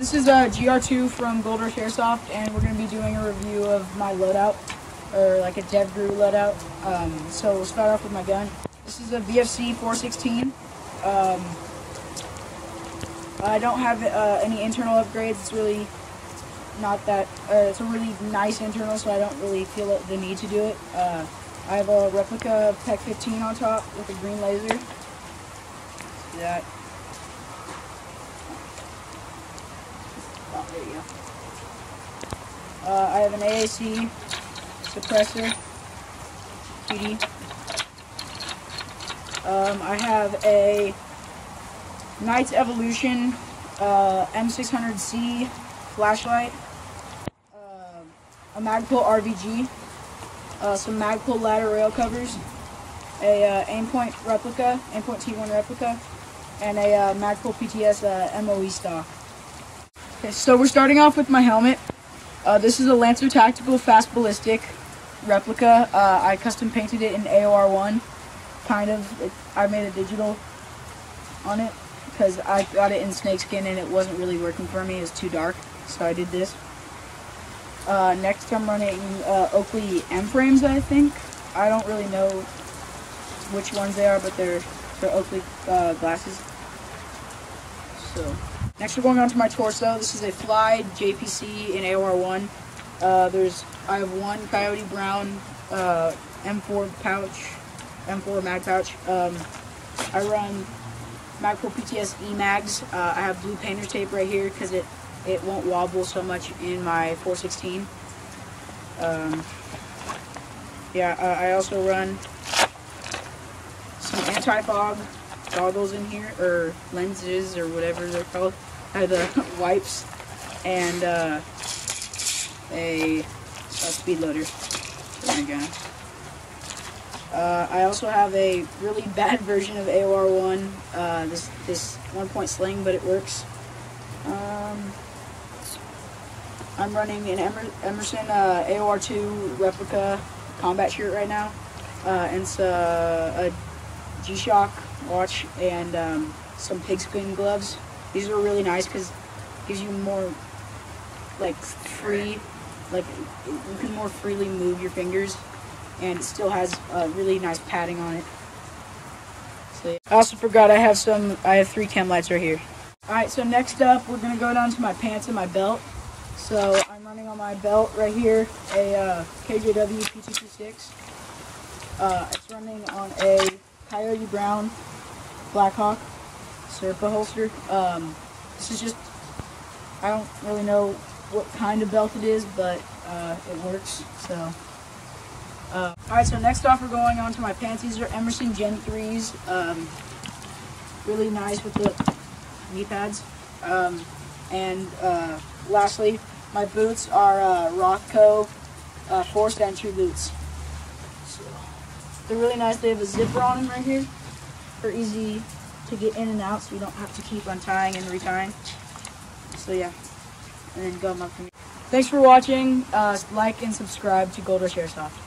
This is a GR2 from Gold Rush Airsoft, and we're going to be doing a review of my loadout, or like a Dev DevGru loadout. Um, so we'll start off with my gun. This is a VFC 416. Um, I don't have uh, any internal upgrades. It's really not that, uh, it's a really nice internal, so I don't really feel the need to do it. Uh, I have a replica PEQ 15 on top with a green laser. See that. Go. Uh, I have an AAC suppressor, PD. Um, I have a Knights Evolution uh, M600C flashlight, uh, a Magpul RVG, uh, some Magpul ladder rail covers, a uh, Aimpoint replica, Aimpoint T1 replica, and a uh, Magpul PTS uh, MOE stock. Okay, so we're starting off with my helmet. Uh, this is a Lancer Tactical Fast Ballistic replica. Uh, I custom painted it in AOR1, kind of. It, I made a digital on it because I got it in snakeskin and it wasn't really working for me. It was too dark, so I did this. Uh, next I'm running uh, Oakley M-frames, I think. I don't really know which ones they are, but they're, they're Oakley uh, glasses. So, next we're going on to my torso. This is a Flyye JPC in AOR1. Uh, there's, I have one Coyote Brown uh, M4 pouch, M4 mag pouch. Um, I run Magpul PTS E-Mags. Uh, I have blue painter tape right here because it, it won't wobble so much in my 416. Um, yeah, uh, I also run some anti-fog goggles in here, or lenses, or whatever they're called. Have the wipes, and uh, a, a speed loader for my gun. Uh, I also have a really bad version of AOR1, uh, this, this one-point sling, but it works. Um, I'm running an Emer Emerson uh, AOR2 replica combat shirt right now, uh, and it's uh, a G-Shock watch and um, some pigskin gloves. These are really nice because gives you more, like, free, like, you can more freely move your fingers and it still has a really nice padding on it. So, yeah. I also forgot I have some, I have three chem lights right here. Alright, so next up we're going to go down to my pants and my belt. So I'm running on my belt right here a uh, KJW P226. Uh, it's running on a Coyote Brown Blackhawk Serpa holster. Um, this is just, I don't really know what kind of belt it is, but uh, it works, so uh, Alright, so next off we're going on to my pants. These are Emerson Gen 3s. Um, really nice with the knee pads. Um, and uh, lastly, my boots are uh, Rothco uh, forced entry boots. So, they're really nice. They have a zipper on them right here for easy to get in and out so you don't have to keep untying and retying. So yeah, and then go up. Thanks for watching. Uh, like and subscribe to Gold Rush Airsoft.